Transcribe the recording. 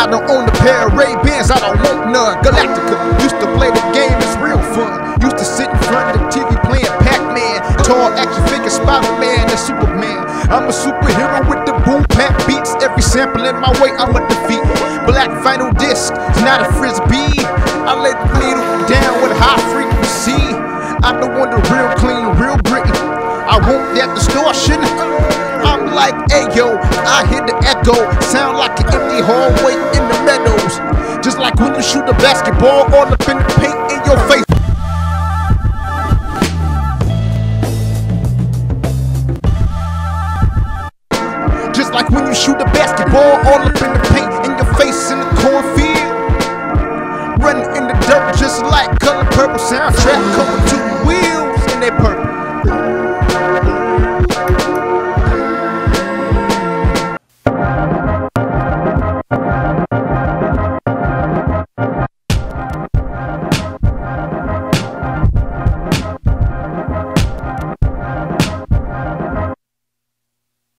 I don't own a pair of Ray Bans, I don't want none. Galactica used to play the game, it's real fun. Used to sit in front of the TV playing Pac Man, tall action figure Spider Man and Superman. I'm a superhero with the boom bap beats. Every sample in my way, I'm a defeat. Black vinyl disc, it's not a frisbee. I lay the needle down with high frequency. I'm the one, the real clean, real gritty. I want that distortion. I'm like, hey yo, I hear the echo. Sound like an empty hallway to shoot the basketball all up in the paint in your face. Just like when you shoot the basketball all up in the paint in your face in the cornfield. Running in the dirt just like color purple soundtrack coming to wheels in their purple.